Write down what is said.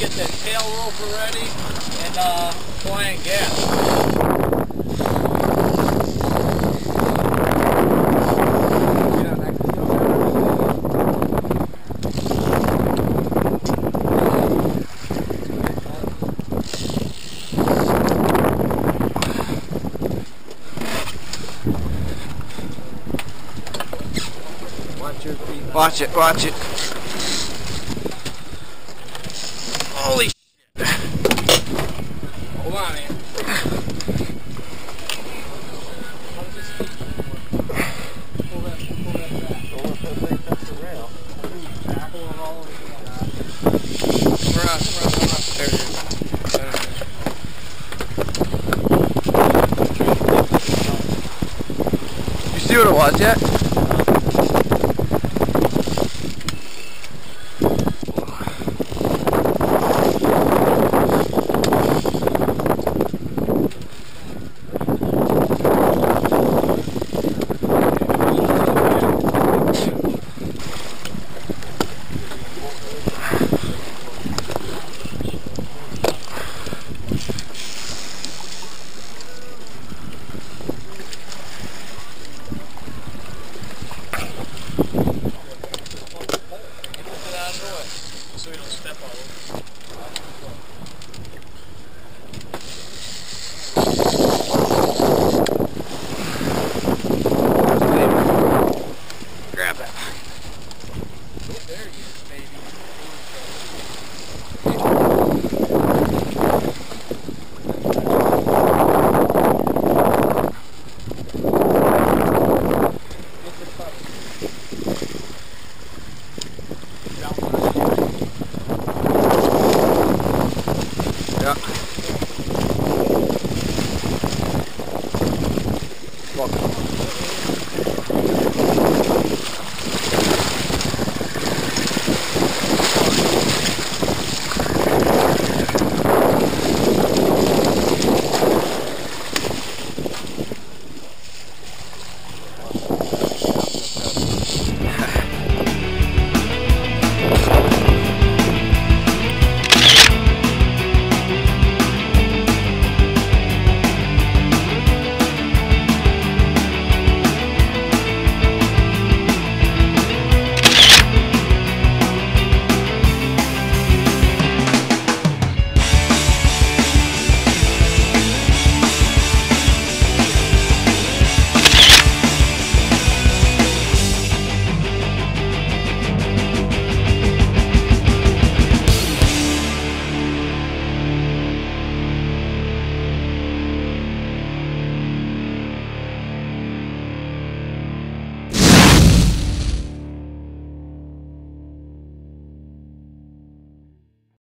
get that tail roper ready and uh, flying gas. Watch it, watch it. You see it? Rock.